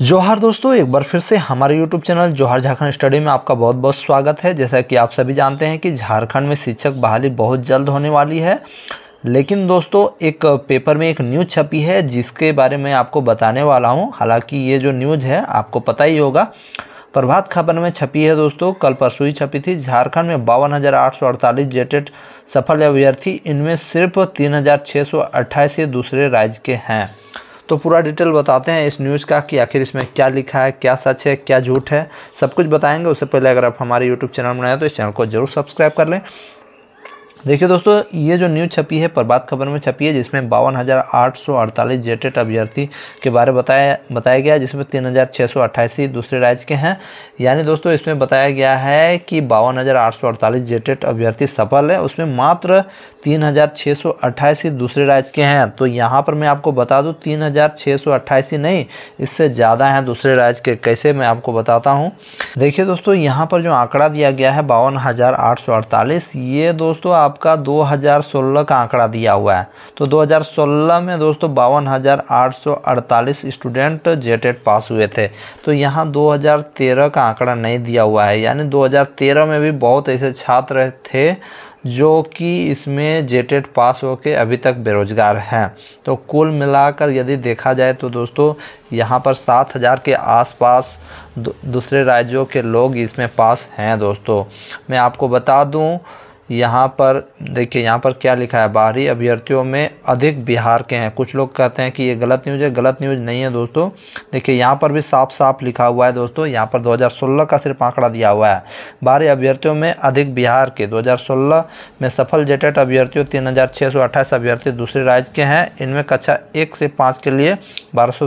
जोहार दोस्तों, एक बार फिर से हमारे YouTube चैनल जोहार झारखंड स्टडी में आपका बहुत बहुत स्वागत है। जैसा कि आप सभी जानते हैं कि झारखंड में शिक्षक बहाली बहुत जल्द होने वाली है। लेकिन दोस्तों, एक पेपर में एक न्यूज़ छपी है, जिसके बारे में आपको बताने वाला हूँ। हालाँकि ये जो न्यूज़ है, आपको पता ही होगा। प्रभात खबर में छपी है दोस्तों, कल परसों ही छपी थी, झारखंड में बावन जेटेड सफल अभ्यर्थी, इनमें सिर्फ़ तीन हज़ार छः सौ अट्ठाईस दूसरे राज्य के हैं। तो पूरा डिटेल बताते हैं इस न्यूज़ का कि आखिर इसमें क्या लिखा है, क्या सच है, क्या झूठ है। सब कुछ बताएँगे, उससे पहले अगर आप हमारे यूट्यूब चैनल बनाए तो इस चैनल को ज़रूर सब्सक्राइब कर लें। देखिए दोस्तों, ये जो न्यूज़ छपी है, प्रभात खबर में छपी है, जिसमें बावन हज़ार आठ सौ अड़तालीस जेटेट अभ्यर्थी के बारे बताया बताया गया जिसमें तीन हज़ार छः सौ अट्ठासी दूसरे राज्य के हैं। यानी दोस्तों, इसमें बताया गया है कि बावन हज़ार आठ सौ अड़तालीस जेटेट अभ्यर्थी सफल है, उसमें मात्र तीन हज़ार छः सौ दूसरे राज्य के हैं। तो यहाँ पर मैं आपको बता दूँ, तीन हज़ार छः सौ नहीं, इससे ज़्यादा हैं दूसरे राज्य के। कैसे मैं आपको बताता हूँ? देखिए दोस्तों, यहाँ पर जो आंकड़ा दिया गया है, बावन हज़ार आठ सौ अड़तालीस, ये दोस्तों आपका 2016 का आंकड़ा दिया हुआ है। तो 2016 में दोस्तों बावन स्टूडेंट जेटेट पास हुए थे। तो यहाँ 2013 का आंकड़ा नहीं दिया हुआ है। यानी 2013 में भी बहुत ऐसे छात्र थे जो कि इसमें जेटेट पास होके अभी तक बेरोजगार हैं। तो कुल मिलाकर यदि देखा जाए तो दोस्तों यहाँ पर सात हज़ार के आसपास दूसरे राज्यों के लोग इसमें पास हैं दोस्तों। मैं आपको बता दूँ यहाँ पर, देखिए, यहाँ पर क्या लिखा है? बाहरी अभ्यर्थियों में अधिक बिहार के हैं। कुछ लोग कहते हैं कि ये गलत न्यूज़ है, गलत न्यूज़ नहीं है दोस्तों। देखिए, यहाँ पर भी साफ़ साफ़ लिखा हुआ है दोस्तों, यहाँ पर 2016 का सिर्फ़ आंकड़ा दिया हुआ है। बाहरी अभ्यर्थियों में अधिक बिहार के 2016 में सफल जेटेट अभ्यर्थियों तीन हज़ार छः सौ अट्ठाईस अभ्यर्थी दूसरे राज्य के हैं। इनमें कक्षा एक से पाँच के लिए बारह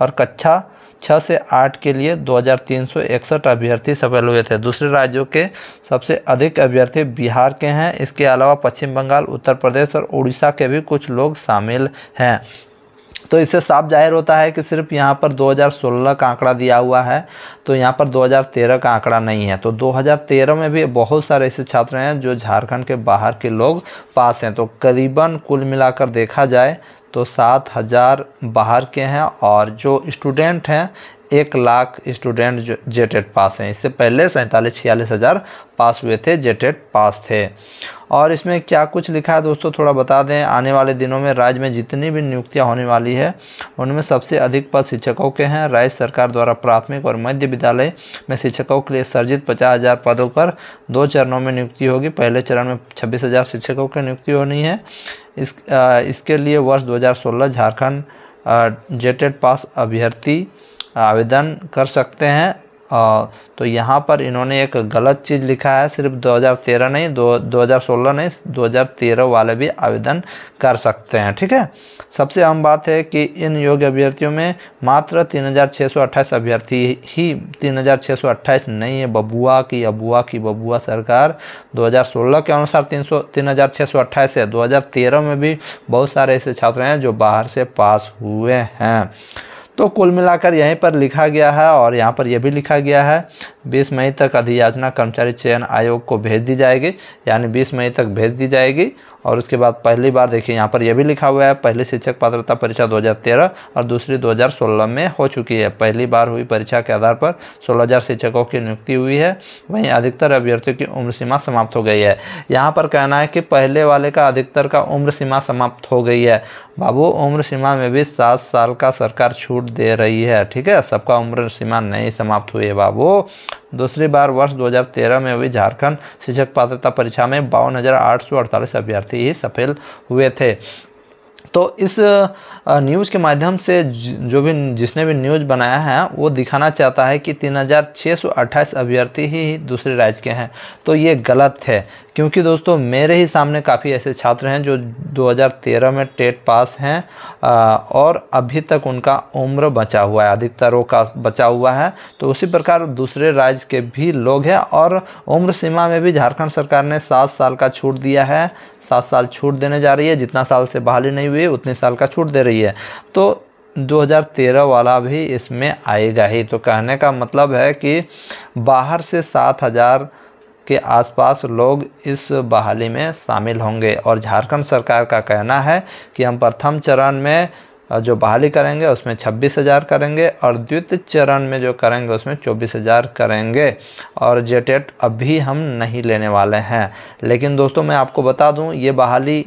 और कक्षा छः से आठ के लिए दो हज़ार तीन सौ इकसठ अभ्यर्थी सफल हुए थे। दूसरे राज्यों के सबसे अधिक अभ्यर्थी बिहार के हैं। इसके अलावा पश्चिम बंगाल, उत्तर प्रदेश और उड़ीसा के भी कुछ लोग शामिल हैं। तो इससे साफ़ ज़ाहिर होता है कि सिर्फ़ यहाँ पर 2016 का आंकड़ा दिया हुआ है तो यहाँ पर 2013 का आंकड़ा नहीं है। तो 2013 में भी बहुत सारे ऐसे छात्र हैं जो झारखंड के बाहर के लोग पास हैं। तो करीबन कुल मिलाकर देखा जाए तो सात हज़ार बाहर के हैं और जो स्टूडेंट हैं एक लाख स्टूडेंट जो जेटेट पास हैं। इससे पहले सैंतालीस छियालीस हज़ार पास हुए थे जेटेट पास थे। और इसमें क्या कुछ लिखा है दोस्तों थोड़ा बता दें। आने वाले दिनों में राज्य में जितनी भी नियुक्तियाँ होने वाली है उनमें सबसे अधिक पद शिक्षकों के हैं। राज्य सरकार द्वारा प्राथमिक और मध्य विद्यालय में शिक्षकों के लिए सर्जित पचास हज़ार पदों पर दो चरणों में नियुक्ति होगी। पहले चरण में छब्बीस हज़ार शिक्षकों की नियुक्ति होनी है। इस आ, इसके लिए वर्ष 2016 झारखंड जेटेड पास अभ्यर्थी आवेदन कर सकते हैं। तो यहाँ पर इन्होंने एक गलत चीज़ लिखा है, सिर्फ़ 2013 नहीं, दो 2016 नहीं 2013 वाले भी आवेदन कर सकते हैं, ठीक है? सबसे अहम बात है कि इन योग्य अभ्यर्थियों में मात्र तीन हज़ार छः सौ अट्ठाईस अभ्यर्थी ही, तीन हज़ार छः सौ अट्ठाईस नहीं है। बबुआ की, अबुआ की, बबुआ सरकार 2016 के अनुसार तीन सौ, तीन हज़ार छः सौ अट्ठाईस है। 2013 में भी बहुत सारे ऐसे छात्र हैं जो बाहर से पास हुए हैं। तो कुल मिलाकर यहीं पर लिखा गया है और यहाँ पर यह भी लिखा गया है 20 मई तक अधियाचना कर्मचारी चयन आयोग को भेज दी जाएगी, यानी 20 मई तक भेज दी जाएगी और उसके बाद पहली बार देखिए, यहाँ पर यह भी लिखा हुआ है, पहली शिक्षक पात्रता परीक्षा 2013 और दूसरी 2016 में हो चुकी है। पहली बार हुई परीक्षा के आधार पर 16000 शिक्षकों की नियुक्ति हुई है। वहीं अधिकतर अभ्यर्थियों की उम्र सीमा समाप्त हो गई है। यहाँ पर कहना है कि पहले वाले का अधिकतर का उम्र सीमा समाप्त हो गई है। बाबू, उम्र सीमा में भी सात साल का सरकार छूट दे रही है। ठीक है, सबका उम्र सीमा नहीं समाप्त हुई है बाबू। दूसरी बार वर्ष 2013 में हुई झारखंड शिक्षक पात्रता परीक्षा में बावन अभ्यर्थी ही सफल हुए थे। तो इस न्यूज़ के माध्यम से जो भी, जिसने भी न्यूज़ बनाया है, वो दिखाना चाहता है कि तीन हज़ार छः सौ अट्ठाईस अभ्यर्थी ही दूसरे राज्य के हैं। तो ये गलत है, क्योंकि दोस्तों, मेरे ही सामने काफ़ी ऐसे छात्र हैं जो 2013 में टेट पास हैं और अभी तक उनका उम्र बचा हुआ है, अधिकतरों का, बचा हुआ है। तो उसी प्रकार दूसरे राज्य के भी लोग हैं, और उम्र सीमा में भी झारखंड सरकार ने सात साल का छूट दिया है। सात साल छूट देने जा रही है, जितना साल से बहाली नहीं हुई। उतने साल का छूट दे रही है। तो 2013 वाला भी इसमें आएगा ही। तो कहने का मतलब है कि बाहर से सात हज़ार के आसपास लोग इस बहाली में शामिल होंगे। और झारखंड सरकार का कहना है कि हम प्रथम चरण में जो बहाली करेंगे उसमें छब्बीस हज़ार करेंगे और द्वितीय चरण में जो करेंगे उसमें चौबीस हज़ार करेंगे। और जेटेट अभी हम नहीं लेने वाले हैं। लेकिन दोस्तों मैं आपको बता दूँ ये बहाली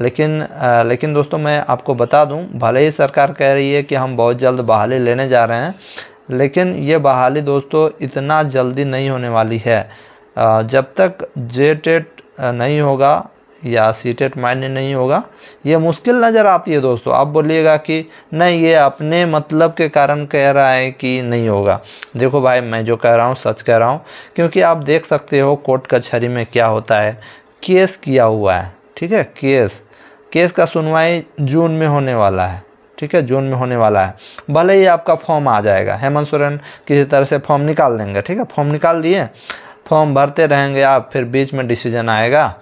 लेकिन आ, लेकिन दोस्तों मैं आपको बता दूँ भले ही सरकार कह रही है कि हम बहुत जल्द बहाली लेने जा रहे हैं लेकिन ये बहाली दोस्तों इतना जल्दी नहीं होने वाली है। आ, जब तक जेटेट नहीं होगा या सीटेट मायने नहीं होगा। ये मुश्किल नज़र आती है दोस्तों। आप बोलिएगा कि नहीं, ये अपने मतलब के कारण कह रहा है कि नहीं होगा। देखो भाई, मैं जो कह रहा हूँ, सच कह रहा हूँ, क्योंकि आप देख सकते हो कोर्ट कचहरी में क्या होता है। केस किया हुआ है, ठीक है? केस। केस का सुनवाई जून में होने वाला है, ठीक है? जून में होने वाला है। भले ही आपका फॉर्म आ जाएगा। हेमंत सोरेन किसी तरह से फॉर्म निकाल देंगे, ठीक है? फॉर्म निकाल दिए, फॉर्म भरते रहेंगे आप, फिर बीच में डिसीज़न आएगा।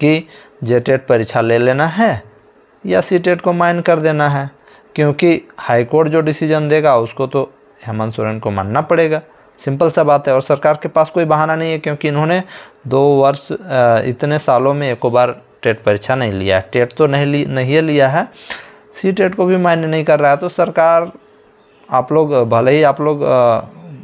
कि जेटेट परीक्षा ले लेना है या सी टेट को माइन कर देना है, क्योंकि हाईकोर्ट जो डिसीज़न देगा उसको तो हेमंत सोरेन को मानना पड़ेगा। सिंपल सा बात है, और सरकार के पास कोई बहाना नहीं है, क्योंकि इन्होंने दो वर्ष इतने सालों में एक बार टेट परीक्षा नहीं लिया है। टेट तो नहीं ली, नहीं लिया है सी टेट को भी मान्य नहीं कर रहा है। तो सरकार, आप लोग, भले ही आप लोग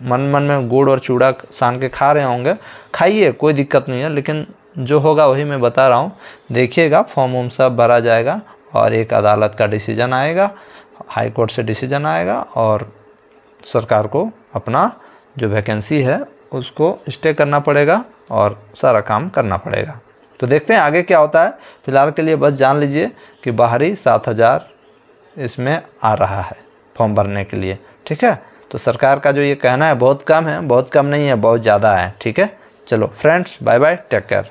मन मन में गुड़ और चूड़ा सान के खा रहे होंगे, खाइए, कोई दिक्कत नहीं है, लेकिन जो होगा वही मैं बता रहा हूँ। देखिएगा फॉर्म वॉर्म सब भरा जाएगा और एक अदालत का डिसीज़न आएगा हाई कोर्ट से डिसीज़न आएगा और सरकार को अपना जो वैकेंसी है, उसको स्टे करना पड़ेगा और सारा काम करना पड़ेगा। तो देखते हैं आगे क्या होता है। फ़िलहाल के लिए बस जान लीजिए कि बाहरी सात हज़ार इसमें आ रहा है फॉर्म भरने के लिए। ठीक है? तो सरकार का जो ये कहना है, बहुत कम है, बहुत कम नहीं है, बहुत ज़्यादा है। ठीक है? चलो friends bye bye take care